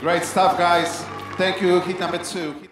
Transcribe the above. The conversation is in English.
Great stuff, guys. Thank you. Hit number two.